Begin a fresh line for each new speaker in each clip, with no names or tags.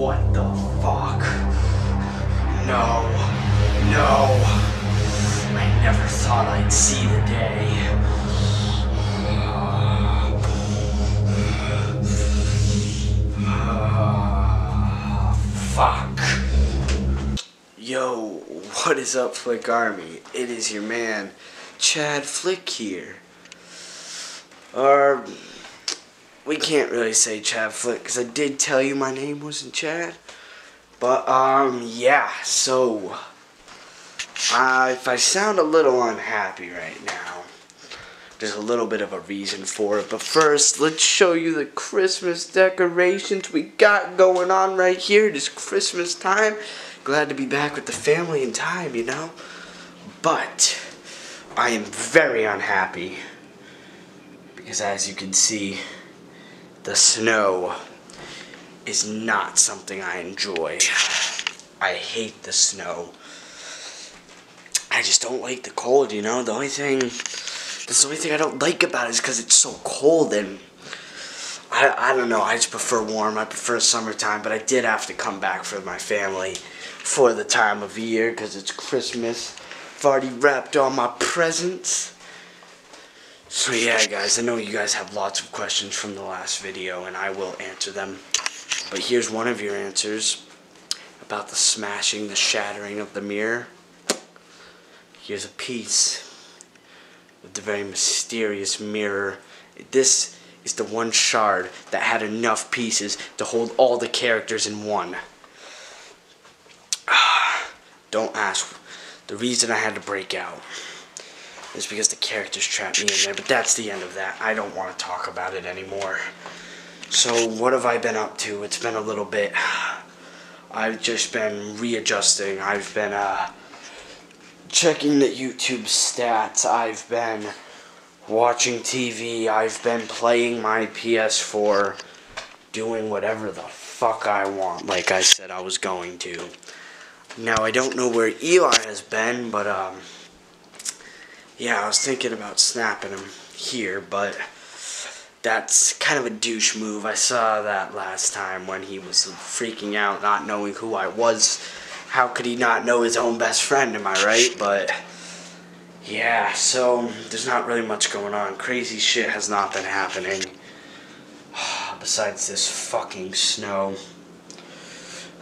What the fuck? No. No. I never thought I'd see the day. fuck. Yo, what is up, Flick Army? It is your man, Chad Flick here. Our we can't really say Chad Flick because I did tell you my name wasn't Chad. But, um, yeah, so, uh, if I sound a little unhappy right now, there's a little bit of a reason for it. But first, let's show you the Christmas decorations we got going on right here. This Christmas time. Glad to be back with the family in time, you know. But I am very unhappy because as you can see, the snow is not something I enjoy. I hate the snow. I just don't like the cold, you know. The only thing, the only thing I don't like about it is because it's so cold and I, I don't know. I just prefer warm. I prefer summertime, but I did have to come back for my family for the time of year because it's Christmas. I've already wrapped all my presents. So yeah, guys, I know you guys have lots of questions from the last video, and I will answer them. But here's one of your answers about the smashing, the shattering of the mirror. Here's a piece with the very mysterious mirror. This is the one shard that had enough pieces to hold all the characters in one. Don't ask. The reason I had to break out is because the characters trapped me in there, but that's the end of that. I don't want to talk about it anymore. So, what have I been up to? It's been a little bit. I've just been readjusting. I've been, uh, checking the YouTube stats. I've been watching TV. I've been playing my PS4, doing whatever the fuck I want, like I said I was going to. Now, I don't know where Eli has been, but, um, yeah, I was thinking about snapping him here, but that's kind of a douche move. I saw that last time when he was freaking out, not knowing who I was how could he not know his own best friend, am I right? But, yeah, so there's not really much going on. Crazy shit has not been happening. Besides this fucking snow.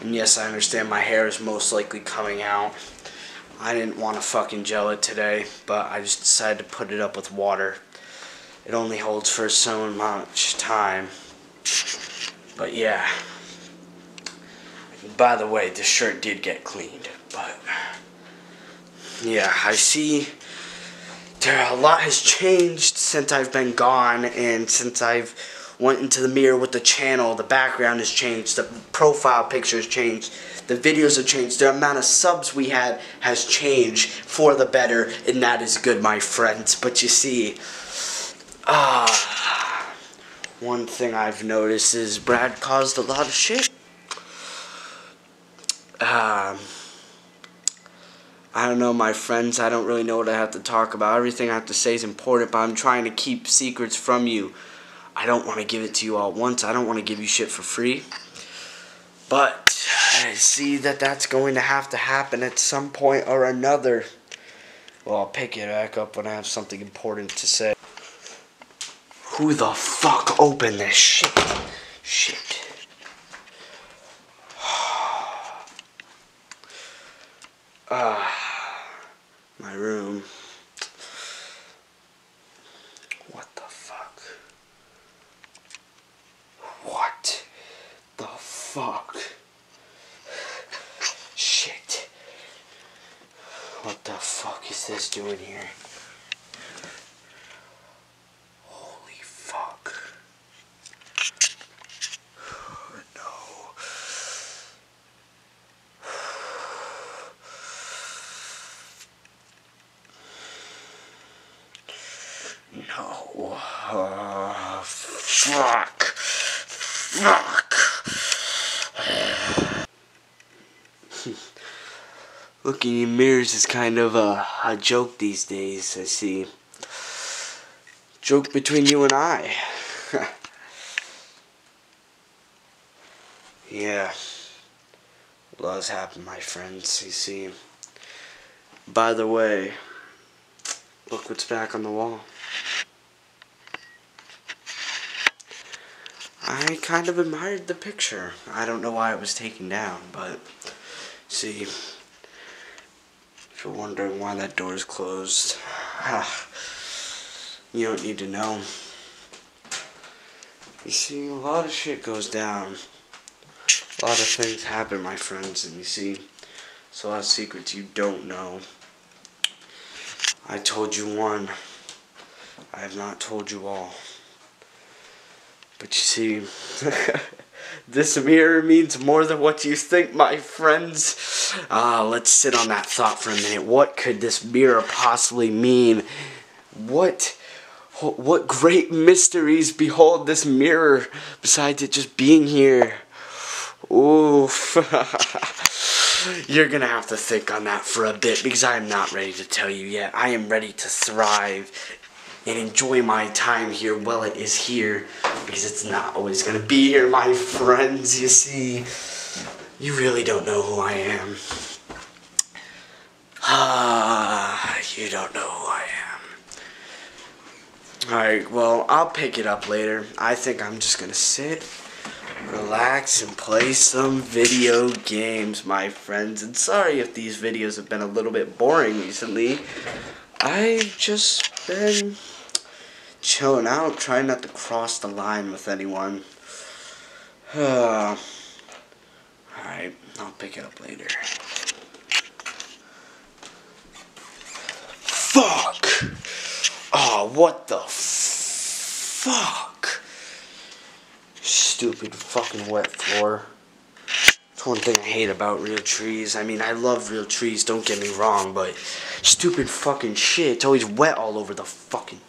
And yes, I understand my hair is most likely coming out. I didn't want to fucking gel it today, but I just decided to put it up with water. It only holds for so much time. But yeah. By the way, this shirt did get cleaned, but yeah, I see there a lot has changed since I've been gone and since I've went into the mirror with the channel, the background has changed, the profile picture has changed, the videos have changed, the amount of subs we had has changed for the better, and that is good, my friends. But you see, ah, one thing I've noticed is Brad caused a lot of shit um, I don't know, my friends. I don't really know what I have to talk about. Everything I have to say is important, but I'm trying to keep secrets from you. I don't want to give it to you all once. I don't want to give you shit for free. But I see that that's going to have to happen at some point or another. Well, I'll pick it back up when I have something important to say. Who the fuck opened this shit? Shit. Ah, my room. What the fuck? What the fuck? Shit. What the fuck is this doing here? Holy fuck no. Uh, fuck. Fuck. Looking in mirrors is kind of a, a joke these days, I see. Joke between you and I. yeah. Lots happen, my friends, you see. By the way, look what's back on the wall. I kind of admired the picture. I don't know why it was taken down, but see, if you're wondering why that door is closed, ah, you don't need to know. You see, a lot of shit goes down. A lot of things happen, my friends, and you see, it's a lot of secrets you don't know. I told you one. I have not told you all. But you see, this mirror means more than what you think, my friends. Ah, uh, let's sit on that thought for a minute. What could this mirror possibly mean? What what great mysteries behold this mirror besides it just being here? Oof. You're gonna have to think on that for a bit because I am not ready to tell you yet. I am ready to thrive and enjoy my time here while it is here because it's not always gonna be here, my friends. You see, you really don't know who I am. Ah, you don't know who I am. Alright, well, I'll pick it up later. I think I'm just gonna sit relax and play some video games, my friends. And sorry if these videos have been a little bit boring recently. I've just been chilling out, trying not to cross the line with anyone. Uh, Alright, I'll pick it up later. Fuck! Oh, what the fuck? Stupid fucking wet floor. That's one thing I hate about real trees. I mean, I love real trees, don't get me wrong, but stupid fucking shit. It's always wet all over the fucking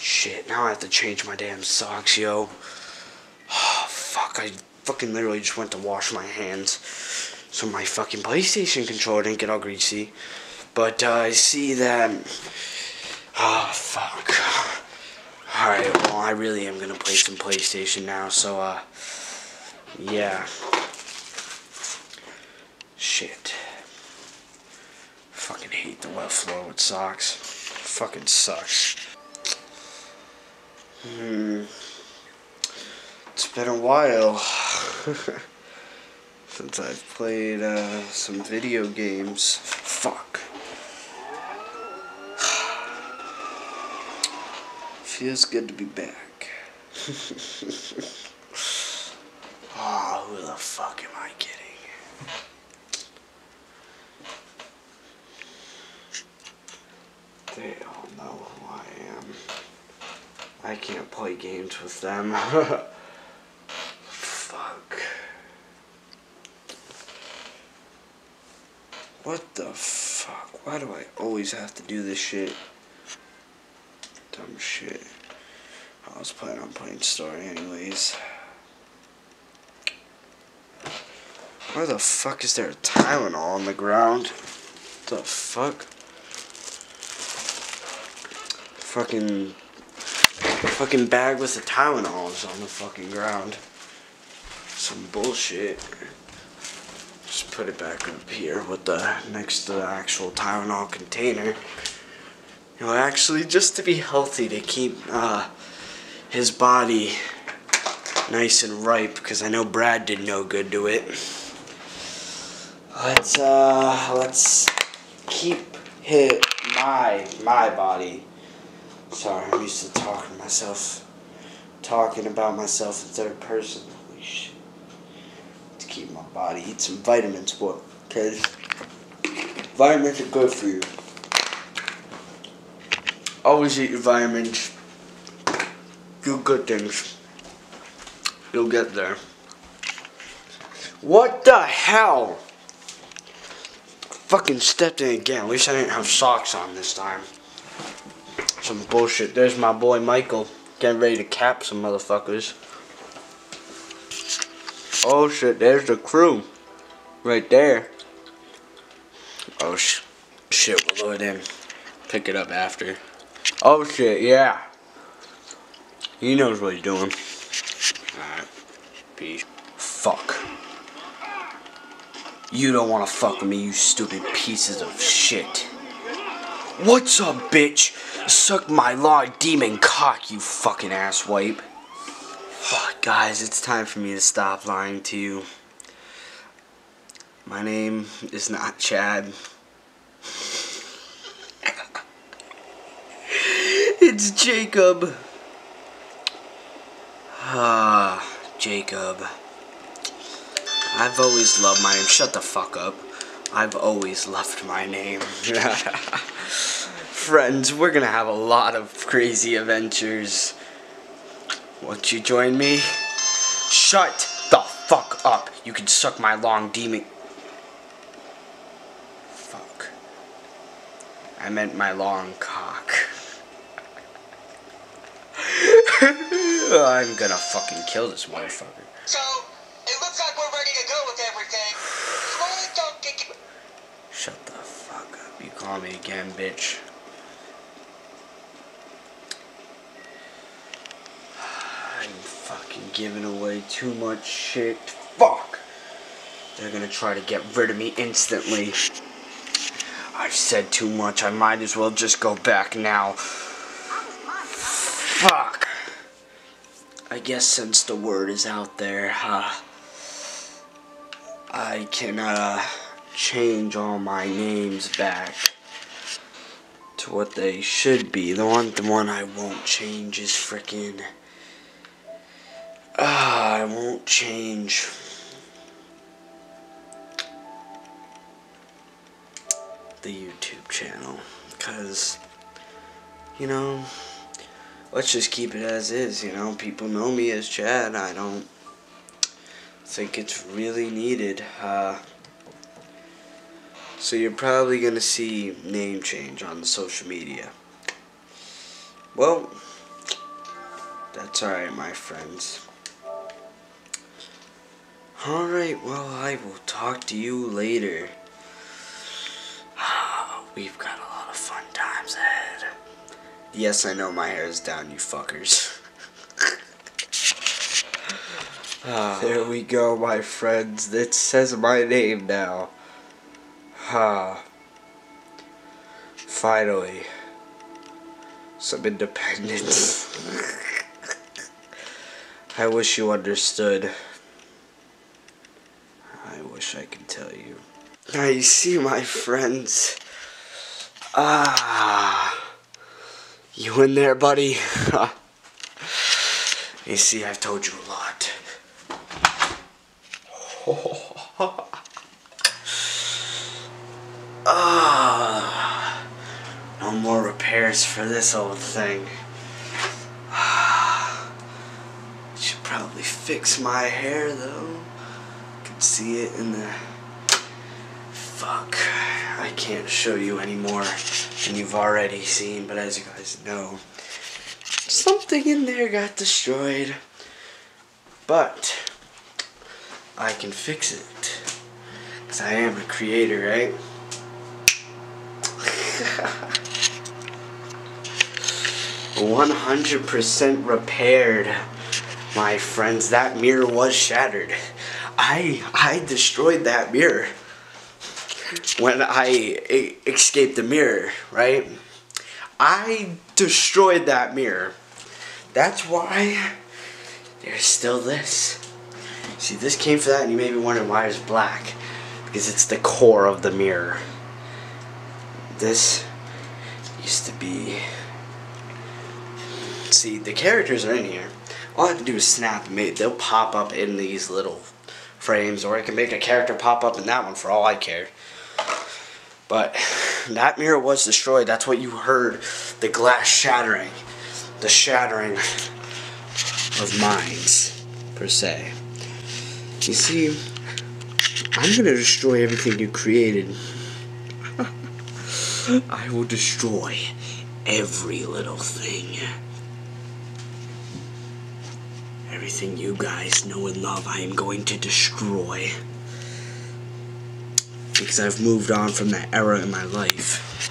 shit. Now I have to change my damn socks, yo. Oh, fuck, I fucking literally just went to wash my hands. So my fucking PlayStation controller didn't get all greasy. But uh, I see that... Oh, fuck. Alright, well, I really am gonna play some PlayStation now, so, uh, yeah. Shit. Fucking hate the wet floor with socks. Fucking sucks. Hmm. It's been a while since I've played, uh, some video games. Fuck. Feels good to be back. oh, who the fuck am I kidding? They all know who I am. I can't play games with them. fuck. What the fuck? Why do I always have to do this shit? dumb shit. I was planning on playing story anyways. Where the fuck is there a Tylenol on the ground? What the fuck? Fucking fucking bag with the Tylenol is on the fucking ground. Some bullshit. Just put it back up here with the next to the actual Tylenol container. You know, actually, just to be healthy, to keep uh, his body nice and ripe, because I know Brad did no good to it. Let's uh, let's keep hit my my body. Sorry, I'm used to talking to myself, talking about myself in third person. Holy shit. To keep my body, eat some vitamins, boy. Okay, vitamins are good for you. Always eat your vitamins. Do good things. You'll get there. What the hell? Fucking stepped in again. At least I didn't have socks on this time. Some bullshit. There's my boy Michael. Getting ready to cap some motherfuckers. Oh shit, there's the crew. Right there. Oh sh shit, we'll load in. Pick it up after. Oh shit, yeah. He knows what he's doing. Alright. Peace. Fuck. You don't wanna fuck with me, you stupid pieces of shit. What's up, bitch? Suck my long demon cock, you fucking asswipe. Fuck, guys, it's time for me to stop lying to you. My name is not Chad. it's Jacob. Ah, Jacob. I've always loved my name. Shut the fuck up. I've always loved my name. Friends, we're gonna have a lot of crazy adventures. Won't you join me? Shut the fuck up. You can suck my long demon. Fuck. I meant my long cock. I'm gonna fucking kill this motherfucker. Me again, bitch. I'm fucking giving away too much shit. Fuck! They're gonna try to get rid of me instantly. I've said too much. I might as well just go back now. Fuck. I guess since the word is out there, uh, I can uh, change all my names back to what they should be. The one, the one I won't change is freaking. Ah, I won't change. The YouTube channel, cause you know, let's just keep it as is. You know, people know me as Chad. I don't think it's really needed. Uh, so you're probably gonna see name change on the social media. Well, that's alright, my friends. Alright, well, I will talk to you later. We've got a lot of fun times ahead. Yes, I know my hair is down, you fuckers. Ah, there we go, my friends. It says my name now. Ha. Finally. Some independence. I wish you understood. I wish I could tell you. Now you see, my friends. Ah. You in there, buddy? you see, I've told you a lot. No more repairs for this old thing. Should probably fix my hair though. Can see it in the. Fuck. I can't show you any more than you've already seen, but as you guys know, something in there got destroyed. But I can fix it. Because I am a creator, right? 100% repaired, my friends. That mirror was shattered. I I destroyed that mirror when I escaped the mirror, right? I destroyed that mirror. That's why there's still this. See, this came for that, and you may be wondering why it's black. Because it's the core of the mirror. This used to be. See, the characters are in here. All I have to do is snap them. They- They'll pop up in these little frames, or I can make a character pop up in that one for all I care. But that mirror was destroyed. That's what you heard. The glass shattering. The shattering of minds, per se. You see, I'm gonna destroy everything you created. I will destroy every little thing. Everything you guys know and love, I am going to destroy. Because I've moved on from that era in my life.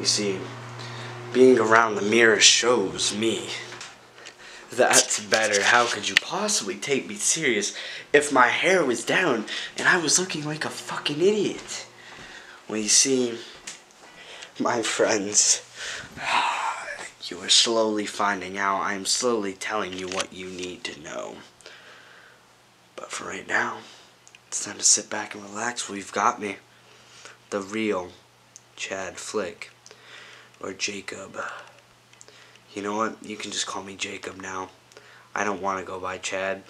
You see, being around the mirror shows me. That's better. How could you possibly take me serious if my hair was down and I was looking like a fucking idiot? Well, you see, my friends, you are slowly finding out. I am slowly telling you what you need to know. But for right now, it's time to sit back and relax. We've got me. The real Chad Flick. Or Jacob. You know what? You can just call me Jacob now. I don't want to go by Chad.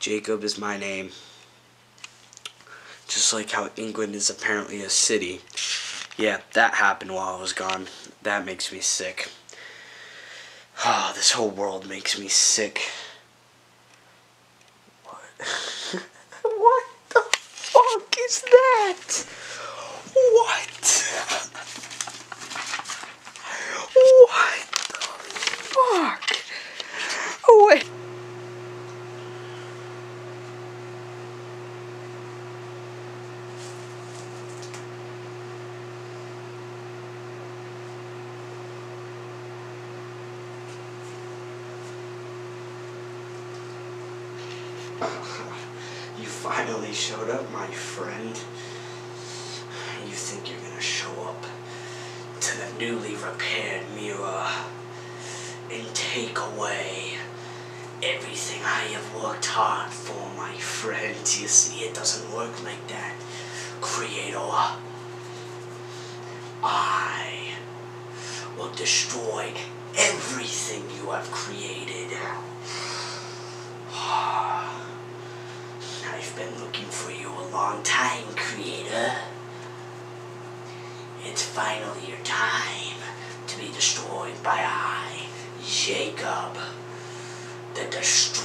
Jacob is my name. Just like how England is apparently a city. Yeah, that happened while I was gone. That makes me sick. Ah, this whole world makes me sick. What? what the fuck is that? What? What the fuck? Oh, wait. You showed up, my friend. You think you're gonna show up to the newly repaired mirror and take away everything I have worked hard for, my friend. You see, it doesn't work like that, Creator. I will destroy everything you have created. Ah. Been looking for you a long time, Creator. It's finally your time to be destroyed by I, Jacob, the Destroyer.